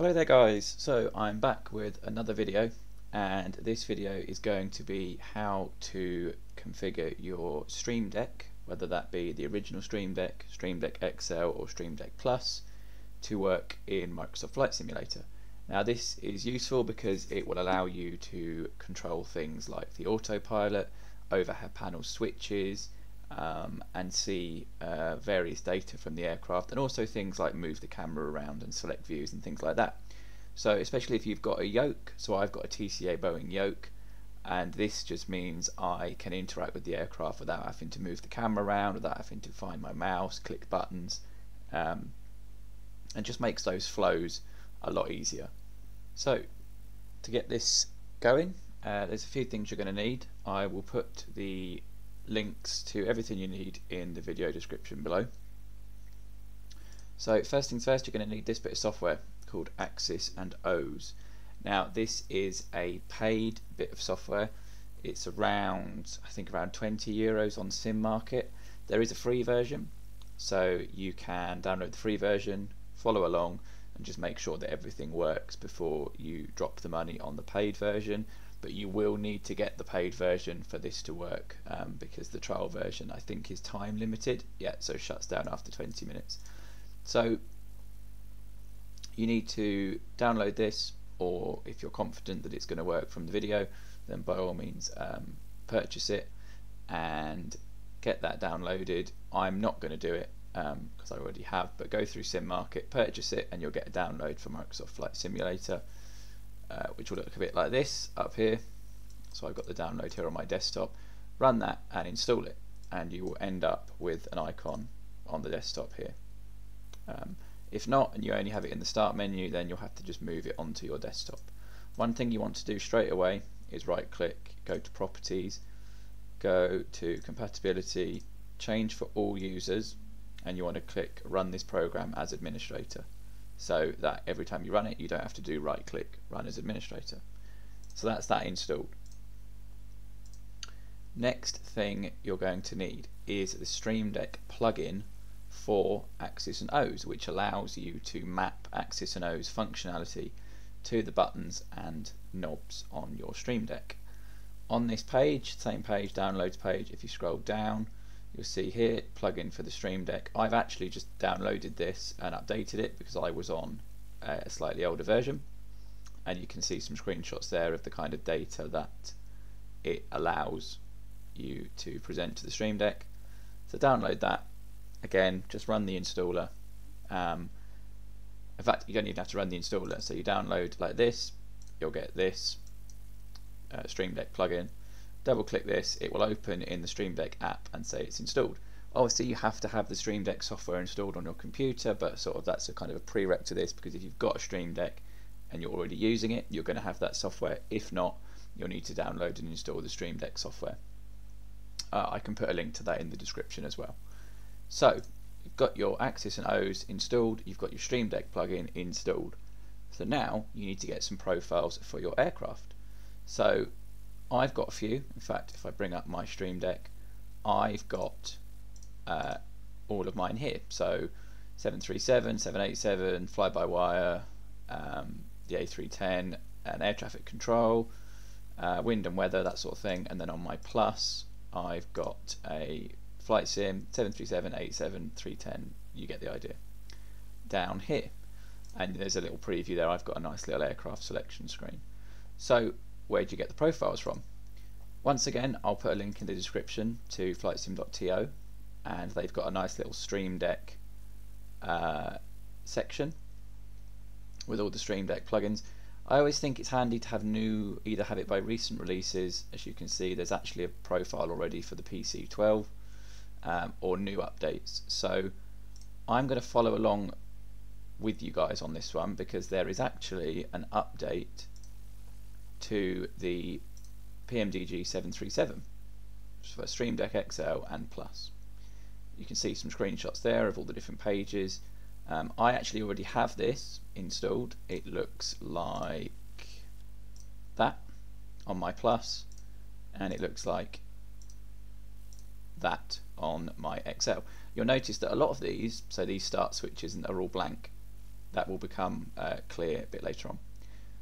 Hello there guys, so I'm back with another video and this video is going to be how to configure your Stream Deck, whether that be the original Stream Deck, Stream Deck XL or Stream Deck Plus to work in Microsoft Flight Simulator. Now this is useful because it will allow you to control things like the autopilot, overhead panel switches, um, and see uh, various data from the aircraft and also things like move the camera around and select views and things like that. So especially if you've got a yoke, so I've got a TCA Boeing yoke and this just means I can interact with the aircraft without having to move the camera around, without having to find my mouse, click buttons um, and just makes those flows a lot easier. So to get this going uh, there's a few things you're going to need. I will put the links to everything you need in the video description below. So first things first, you're going to need this bit of software called Axis and Ohs. Now this is a paid bit of software. It's around, I think around 20 euros on Sim Market. There is a free version, so you can download the free version, follow along, and just make sure that everything works before you drop the money on the paid version but you will need to get the paid version for this to work um, because the trial version I think is time limited. Yeah so shuts down after 20 minutes. So you need to download this or if you're confident that it's going to work from the video then by all means um, purchase it and get that downloaded. I'm not going to do it because um, I already have but go through Sim Market purchase it and you'll get a download for Microsoft Flight Simulator uh, which will look a bit like this up here. So I've got the download here on my desktop. Run that and install it, and you will end up with an icon on the desktop here. Um, if not, and you only have it in the start menu, then you'll have to just move it onto your desktop. One thing you want to do straight away is right click, go to properties, go to compatibility, change for all users, and you want to click run this program as administrator so that every time you run it you don't have to do right click run as administrator. So that's that installed. Next thing you're going to need is the Stream Deck plugin for Axis and Ohs which allows you to map Axis and Ohs functionality to the buttons and knobs on your Stream Deck. On this page same page downloads page if you scroll down you'll see here plugin for the Stream Deck. I've actually just downloaded this and updated it because I was on a slightly older version. And you can see some screenshots there of the kind of data that it allows you to present to the Stream Deck. So download that. Again just run the installer. Um, in fact you don't even have to run the installer. So you download like this you'll get this uh, Stream Deck plugin double click this, it will open in the Stream Deck app and say it's installed. Obviously you have to have the Stream Deck software installed on your computer, but sort of that's a kind of a prereq to this because if you've got a Stream Deck and you're already using it, you're going to have that software. If not, you'll need to download and install the Stream Deck software. Uh, I can put a link to that in the description as well. So, you've got your Axis and Ohs installed, you've got your Stream Deck plugin installed. So now you need to get some profiles for your aircraft. So I've got a few. In fact, if I bring up my Stream Deck, I've got uh, all of mine here. So 737, 787, fly-by-wire, um, the A310, and air traffic control, uh, wind and weather, that sort of thing. And then on my Plus, I've got a flight sim, 737, 87, 310. You get the idea. Down here, and there's a little preview there. I've got a nice little aircraft selection screen. So where do you get the profiles from? Once again, I'll put a link in the description to flightsim.to and they've got a nice little Stream Deck uh, section with all the Stream Deck plugins. I always think it's handy to have new, either have it by recent releases, as you can see there's actually a profile already for the PC12, um, or new updates. So I'm going to follow along with you guys on this one because there is actually an update to the PMDG 737 for Stream Deck XL and Plus. You can see some screenshots there of all the different pages. Um, I actually already have this installed. It looks like that on my Plus and it looks like that on my XL. You'll notice that a lot of these, so these start switches are all blank that will become uh, clear a bit later on.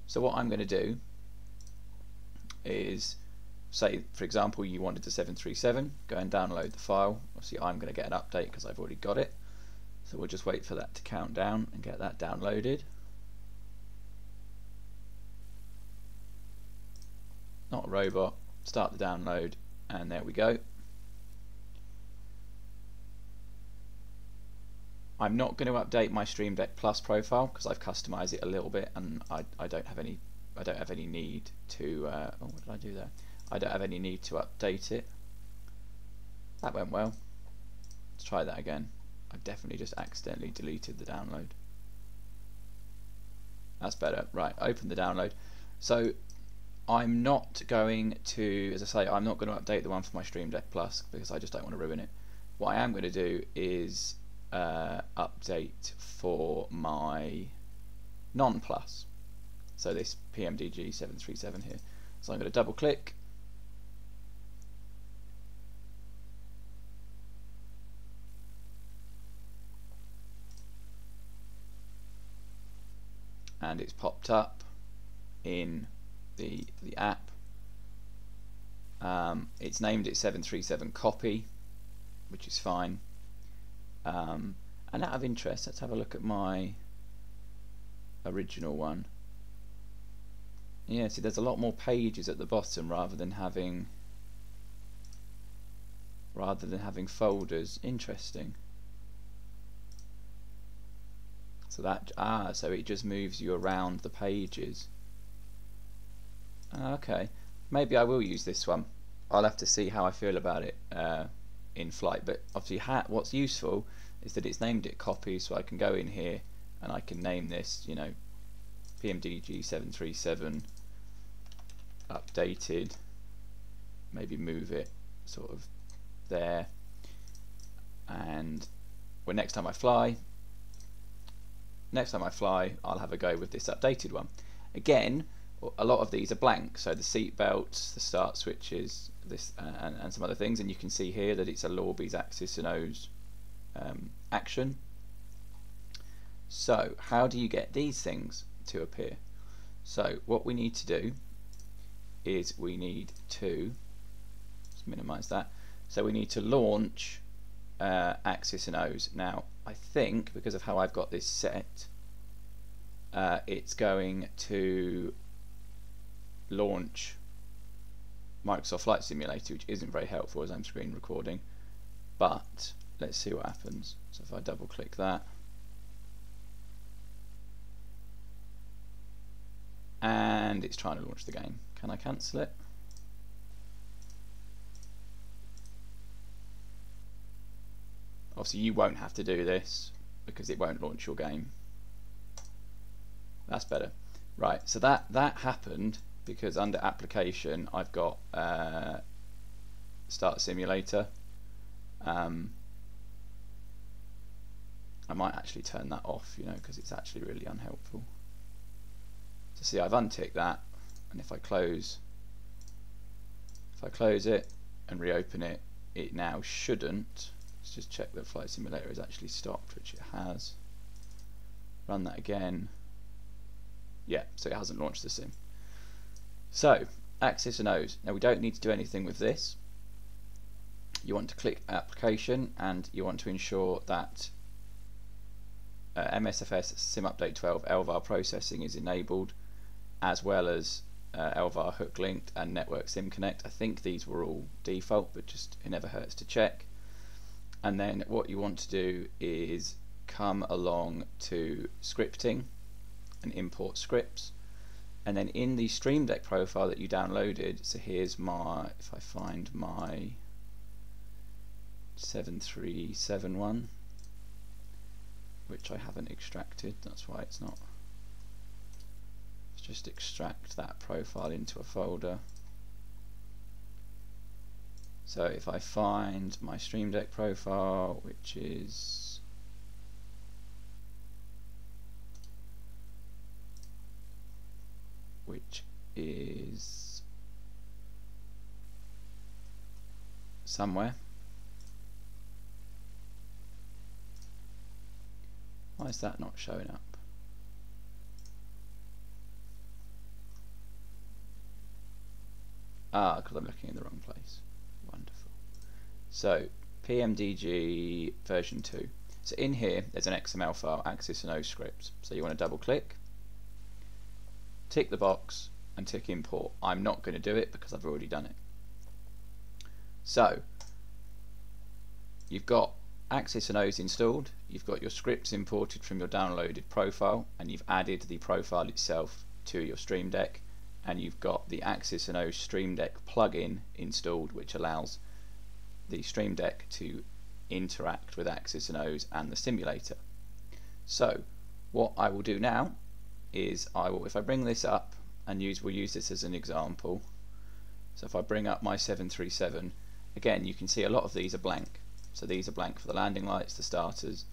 So what I'm going to do is say for example you wanted the 737 go and download the file. Obviously I'm going to get an update because I've already got it. So we'll just wait for that to count down and get that downloaded. Not a robot. Start the download and there we go. I'm not going to update my Stream Deck Plus profile because I've customized it a little bit and I, I don't have any I don't have any need to uh, oh what did I do there? I don't have any need to update it. That went well. Let's try that again. I definitely just accidentally deleted the download. That's better. Right open the download. So I'm not going to as I say I'm not going to update the one for my Stream Deck Plus because I just don't want to ruin it. What I am going to do is uh, update for my non-plus so this PMDG 737 here. So I'm going to double click. And it's popped up in the the app. Um, it's named it 737 copy which is fine. Um, and out of interest let's have a look at my original one yeah see there's a lot more pages at the bottom rather than having rather than having folders. Interesting. So that ah so it just moves you around the pages. Okay. Maybe I will use this one. I'll have to see how I feel about it uh, in flight. But obviously what's useful is that it's named it copy so I can go in here and I can name this you know PMDG 737 updated maybe move it sort of there. And when next time I fly next time I fly I'll have a go with this updated one. Again a lot of these are blank. So the seat belts the start switches this uh, and, and, some other things. And you can see here that it's a Lorby's axis and Ohs um, action. So how do you get these things to appear? So what we need to do is we need to let's minimize that. So we need to launch uh, axis and Ohs. Now I think because of how I've got this set uh, it's going to launch Microsoft Flight Simulator which isn't very helpful as I'm screen recording but let's see what happens. So if I double click that. And it's trying to launch the game can I cancel it? Obviously you won't have to do this because it won't launch your game. That's better. Right so that that happened because under application I've got uh, start simulator. Um, I might actually turn that off you know because it's actually really unhelpful. So see I've unticked that and if I close if I close it and reopen it it now shouldn't. Let's just check that Flight Simulator is actually stopped which it has. Run that again. Yeah so it hasn't launched the sim. So axis and Ohs now we don't need to do anything with this. You want to click application and you want to ensure that uh, MSFS Sim Update 12 LVAR processing is enabled as well as uh, LVAR hook linked and network sim connect. I think these were all default but just it never hurts to check. And then what you want to do is come along to scripting and import scripts. And then in the Stream Deck profile that you downloaded so here's my if I find my 7371 which I haven't extracted that's why it's not just extract that profile into a folder so if I find my Stream Deck profile, which is which is somewhere. Why is that not showing up? Ah, because I'm looking in the wrong place. Wonderful. So, PMDG version 2. So in here, there's an XML file, Axis and O scripts. So you want to double click, tick the box, and tick import. I'm not going to do it because I've already done it. So, you've got Axis and Ohs installed, you've got your scripts imported from your downloaded profile, and you've added the profile itself to your Stream Deck, and you've got the Axis and O Stream Deck plugin installed, which allows the Stream Deck to interact with Axis and Ohs and the simulator. So what I will do now is I will, if I bring this up and use, we'll use this as an example. So if I bring up my 737, again you can see a lot of these are blank. So these are blank for the landing lights, the starters.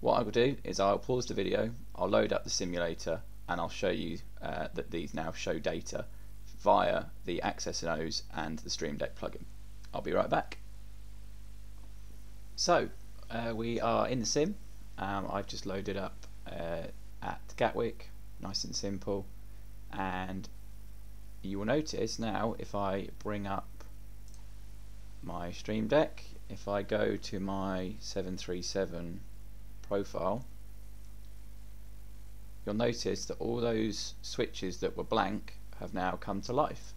What I will do is I'll pause the video, I'll load up the simulator and I'll show you uh, that these now show data via the Axis and Ohs and the Stream Deck plugin. I'll be right back. So uh, we are in the sim. Um, I've just loaded up uh, at Gatwick, nice and simple. And you will notice now if I bring up my Stream Deck, if I go to my 737 profile, you'll notice that all those switches that were blank have now come to life.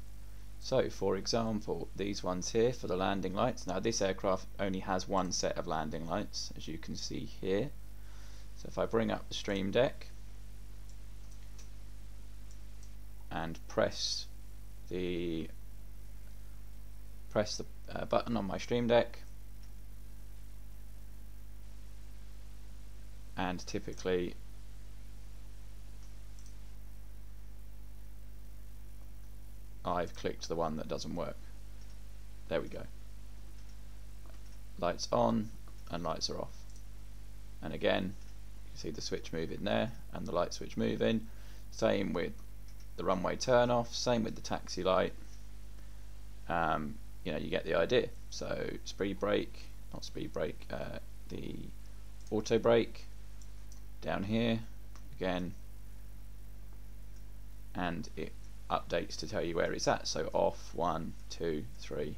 So for example, these ones here for the landing lights. Now this aircraft only has one set of landing lights, as you can see here. So if I bring up the Stream Deck and press the press the uh, button on my Stream Deck and typically I've clicked the one that doesn't work. There we go. Lights on and lights are off. And again, you see the switch moving there and the light switch moving. Same with the runway turn off, same with the taxi light. Um, you know, you get the idea. So speed brake, not speed brake, uh, the auto brake down here again and it updates to tell you where it's at. So off, one, two, three,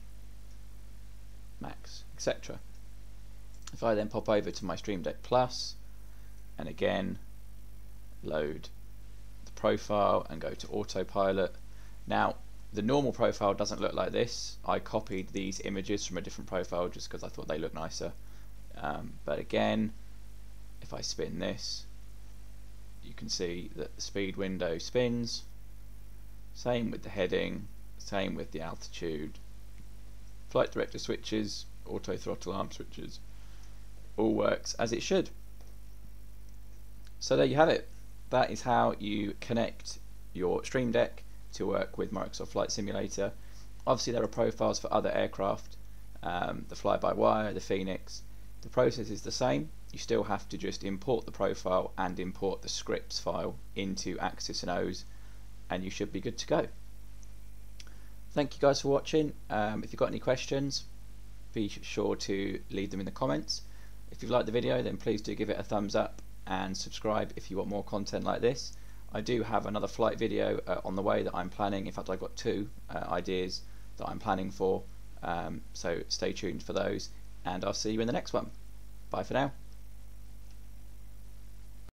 max, etc. If I then pop over to my Stream Deck Plus, and again load the profile and go to autopilot. Now, the normal profile doesn't look like this. I copied these images from a different profile just because I thought they looked nicer. Um, but again, if I spin this, you can see that the speed window spins same with the heading, same with the altitude. Flight director switches, auto throttle arm switches, all works as it should. So there you have it. That is how you connect your Stream Deck to work with Microsoft Flight Simulator. Obviously there are profiles for other aircraft, um, the fly-by-wire, the Fenix. The process is the same. You still have to just import the profile and import the scripts file into Axis and Ohs and you should be good to go. Thank you guys for watching. Um, if you've got any questions, be sure to leave them in the comments. If you've liked the video, then please do give it a thumbs up and subscribe if you want more content like this. I do have another flight video uh, on the way that I'm planning. In fact, I've got two uh, ideas that I'm planning for. Um, so stay tuned for those, and I'll see you in the next one. Bye for now.